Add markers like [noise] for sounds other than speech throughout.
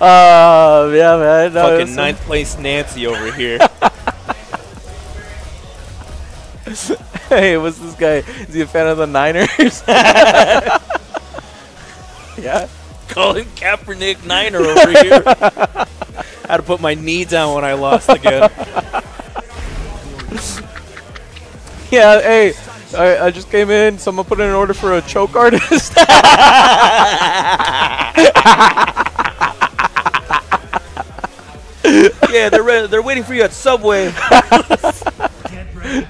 Uh, [laughs] yeah, man. No, Fucking ninth place Nancy over here. [laughs] [laughs] Hey, what's this guy? Is he a fan of the Niners? yeah. Colin Kaepernick Niner over here. I Had to put my knee down when I lost again. Yeah, hey, I, I just came in. Someone put in an order for a choke artist. [laughs] yeah, they're re- they're waiting for you at Subway. [laughs]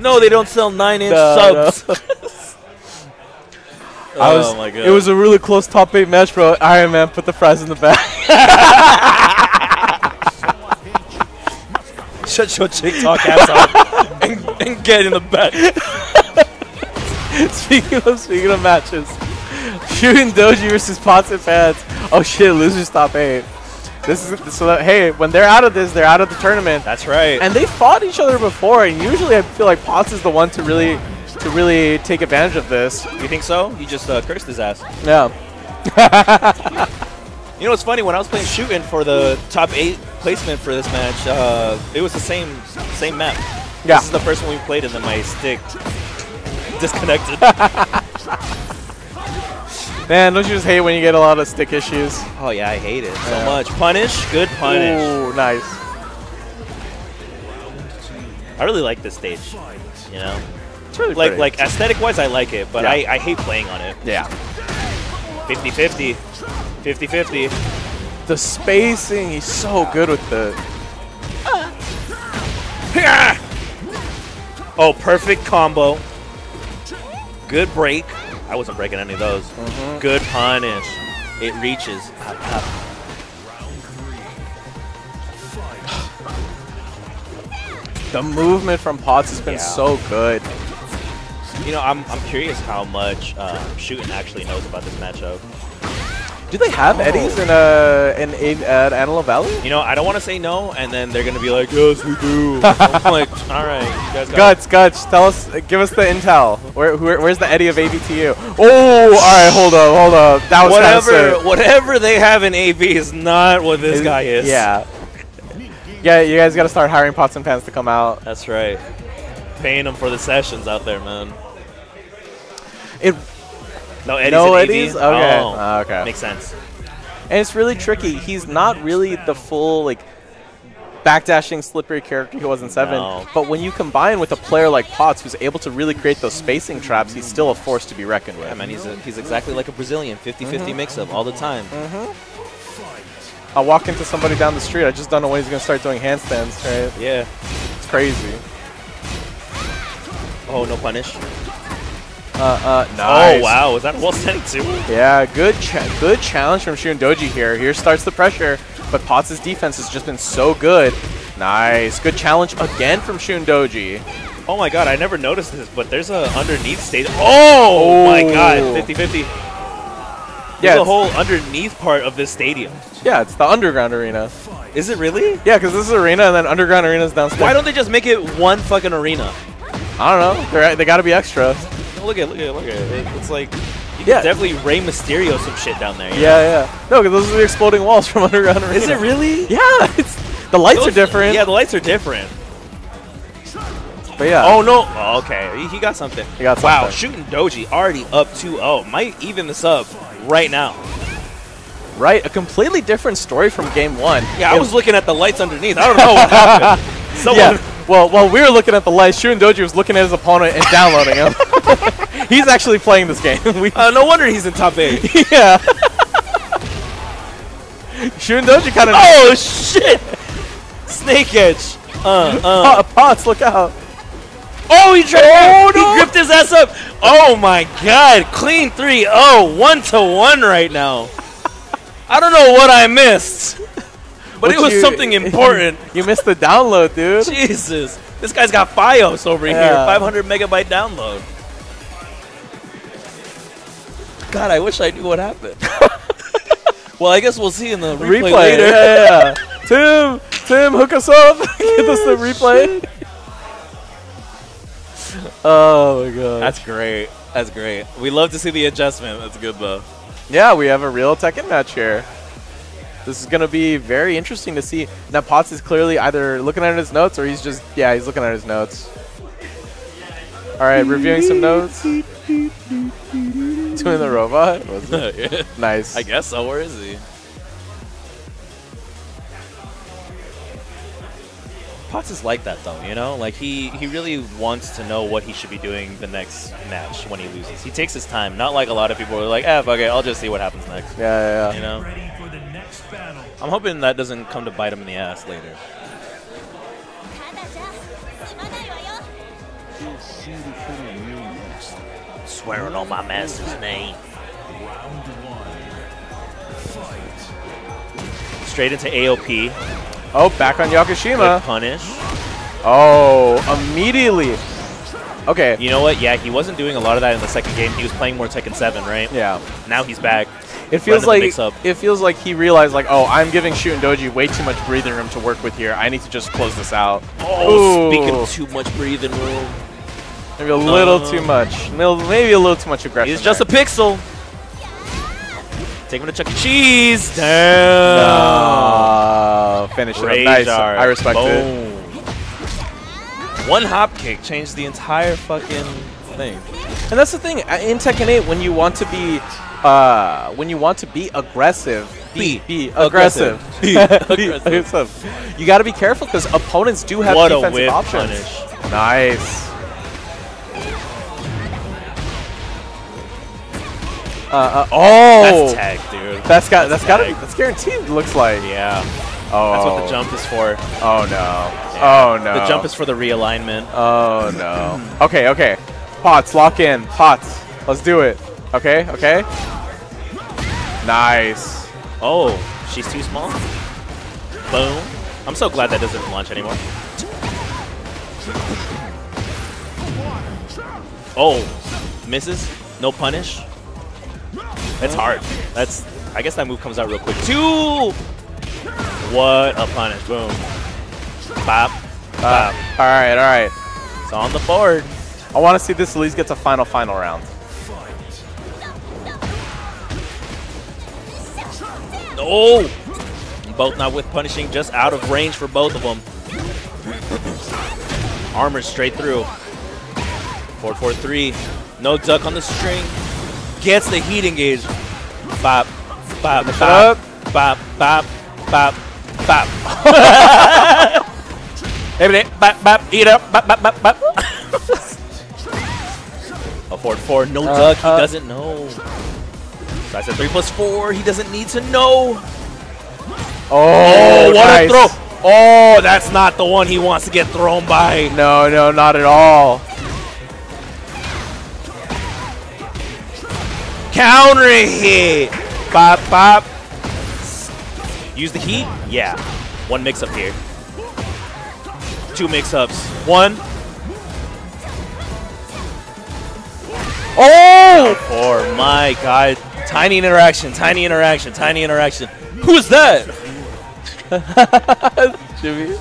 no, they don't sell nine inch No, subs. [laughs] I was, oh my god! It was a really close top eight match, bro. Iron Man put the fries in the back. shut your TikTok ass up and, and get in the back. [laughs] speaking of speaking of matches, Shutendouji versus Pots and Pans. Oh shit, losers top eight. This is so that hey, when they're out of this, they're out of the tournament. That's right. and they fought each other before, and usually I feel like Pots is the one to really to really take advantage of this. you think so? You just uh, cursed his ass. Yeah. [laughs] You know what's funny? When I was playing shooting for the top eight placement for this match, uh, it was the same same map. Yeah. This is the first one we played, and then my stick disconnected. [laughs] Man, don't you just hate when you get a lot of stick issues? oh yeah, I hate it so Yeah. much. Punish, good punish. Ooh, nice. I really like this stage. You know, It's really like pretty. like aesthetic wise, I like it, but Yeah. I, I hate playing on it. yeah. 50-50. 50-50. The spacing, he's so good with the. Ah! [laughs] Oh, perfect combo. Good break. I wasn't breaking any of those. Mm-hmm. Good punish. It reaches. Up, up. [sighs] The movement from Pots has been Yeah. so good. You know, I'm, I'm curious how much um, shooting actually knows about this matchup. Do they have eddies in uh in, in at Antelope Valley? You know, I don't want to say no, and then they're gonna be like, "Yes, we do." [laughs] I'm like, "All right, you guys Guts, Guts, tell us, give us the intel. Where, where where's the Eddie of ABTU? Oh, all right, hold up, hold up. That was whatever, whatever they have in AB is not what this guy is." Yeah. Yeah, you guys got to start hiring pots and pans to come out. that's right. Paying them for the sessions out there, man. It No Eddies. no eddies. Okay. Oh, Ah, okay. makes sense. And it's really tricky. He's not really the full like backdashing slippery character he was in seven. No. But when you combine with a player like Pots, who's able to really create those spacing traps, he's still a force to be reckoned with. Yeah, man, he's a, he's exactly like a Brazilian, 50-50 Mm-hmm. mix-up all the time. I'll walk into somebody down the street. I just don't know when he's gonna start doing handstands. Right? Yeah. It's crazy. Oh, no punish. Uh, uh, nice. Oh wow, was that a wall standing too? Yeah, good, cha- good challenge from Shun Doji here. Here starts the pressure, but Pots' defense has just been so good. Nice, good challenge again from Shun Doji. Oh my god, I never noticed this, but there's a underneath stage. Oh, my god, Oh. 50-50. Yeah, There's a it's- whole underneath part of this stadium. Yeah, it's the underground arena. Is it really? Yeah, because this is arena and then underground arena's downstairs. Why don't they just make it one fucking arena? I don't know. They're, they got to be extra. Look at, look at, look at it. It's like you Yeah. can definitely Rey Mysterio some shit down there. Yeah, yeah. No, because those are the exploding walls from [laughs] underground arena. Is it really? Yeah, [laughs] it's the lights Those- are different. Yeah, the lights are different. but yeah. Oh no! Oh, okay, he, he got something. He got something. Wow, Shutendouji already up 2-0. Might even this up right now. right. A completely different story from game one. Yeah, I was looking at the lights underneath. I don't know what [laughs] happened. Someone, Yeah. Well, while we were looking at the lights, Shun Doji was looking at his opponent and downloading him. [laughs] He's actually playing this game. [laughs] we, uh, no wonder he's in top eight. [laughs] yeah. Shun Doji kind of. oh shit! Snake Edge. Uh, uh. Pots, look out. Oh, he tried. Oh, no. He gripped his ass up. Oh my god! Clean 3-0, one to one right now. I don't know what I missed, but it was you- something important. You missed the download, dude. Jesus, this guy's got FiOS over here, Yeah. 500 megabyte download. God, I wish I knew what happened. [laughs] well, I guess we'll see in the replay, Replay. later. Yeah, yeah. [laughs] Tim, Tim, hook us up. [laughs] Give us the oh, replay. Oh my god. That's great. That's great. We love to see the adjustment. That's good though. Yeah, we have a real Tekken match here. This is going to be very interesting to see. Now, Pots is clearly either looking at his notes or he's just, yeah, he's looking at his notes. All right, reviewing some notes. Doing the robot? [laughs] Was it? Nice. I guess so. Where is he? Pots is like that though, you know. Like he he really wants to know what he should be doing the next match when he loses. He takes his time, not like a lot of people are like, "Ah, fuck it, I'll just see what happens next." Yeah, yeah, You know. Ready for the next battle. I'm hoping that doesn't come to bite him in the ass later. Swearing on my master's name. Round one. Fight. Straight into AOP. Oh, back on Good punish. Oh, immediately. Okay. You know what? Yeah, he wasn't doing a lot of that in the second game. He was playing more Tekken 7, right? Yeah. Now he's back. It feels like mix-up. it feels like he realized like, oh, I'm giving Shutendouji way too much breathing room to work with here. I need to just close this out. Oh, Ooh. speaking of too much breathing room. Maybe a little Uh. too much. Maybe a little too much aggression. He's just a pixel. Take him to Chuck E. Cheese. Damn. No. Finish it up. Nice. I respect it. One hop kick changed the entire fucking thing. And that's the thing uh, in Tekken 8 when you want to be uh, when you want to be aggressive, be, Be be aggressive. aggressive. [laughs] Be Be aggressive. aggressive. You got to be careful because opponents do have What defensive whip options. punish. Nice. Uh, uh, oh, That's tag, dude. that's got that's got to tag. that's guaranteed. Looks like. Yeah. Oh, That's what the jump is for. Oh no. Oh no. The jump is for the realignment. Oh [laughs] no. okay, okay. Pots, lock in. Pots. Let's do it. Okay, okay. Nice. Oh, she's too small. Boom. I'm so glad that doesn't launch anymore. Oh, misses. No punish. That's hard. That's. I guess that move comes out real quick. Two. What a punish! Boom. Bop. Uh, Bop. all right, all right. It's on the board. I want to see this at least get to final, final round. Oh! Both not with punishing, just out of range for both of them. Armor straight through. 4-4-3. No duck on the string. Gets the heat engage. Bop, bop, Finish bop, bop, bop, bop, bop. Every day, bop, bop, eat up, bop, bop, bop, bop. [laughs] A 4-4, [laughs] no Uh, duck, he uh. doesn't know. So I said 3 plus 4, he doesn't need to know. Oh, Oh, what nice. a throw! Oh, that's not the one he wants to get thrown by. No, no, not at all. Counter hit! Bop, bop. Use the heat? Yeah. One mix up here. Two mix ups. One. Oh! Four. My God. Tiny interaction, tiny interaction, tiny interaction. Who's that? [laughs] Jimmy.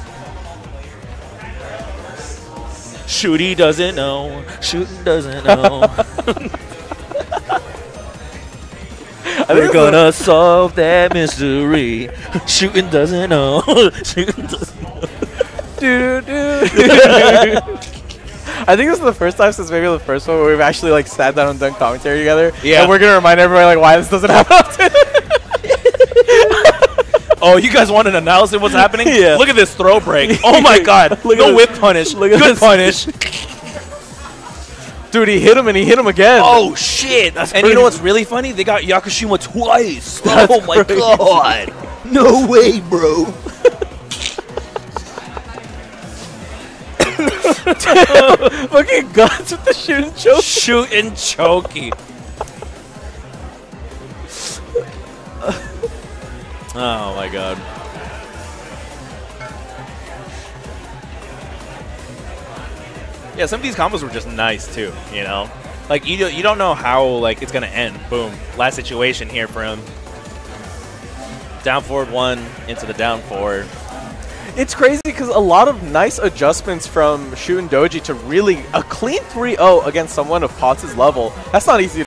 Shooty doesn't know. Shooting doesn't know. [laughs] [laughs] We're gonna solve that mystery. [laughs] Shooting doesn't know. [laughs] Shooting doesn't know. do, do. I think this is the first time since maybe the first one where we've actually like sat down and done commentary together. Yeah. And we're gonna remind everybody like why this doesn't happen often. Oh, you guys want an analysis of what's happening? Yeah. Look at this throw break. Oh my god. Look no whip punish. Look at Good this. punish. Dude, he hit him and he hit him again. Oh shit. and you know what's really funny? They got Yakushima twice. [laughs] That's oh my crazy. god. No way, bro. [laughs] [laughs] fucking guns with the shooting choke. Shooting chokey. oh my god. Yeah, some of these combos were just nice too, you know? Like you don't, you don't know how like it's gonna end. Boom. Last situation here for him. Down forward one into the down forward. It's crazy because a lot of nice adjustments from Shutendouji to really a clean 3-0 against someone of Pots' level. That's not easy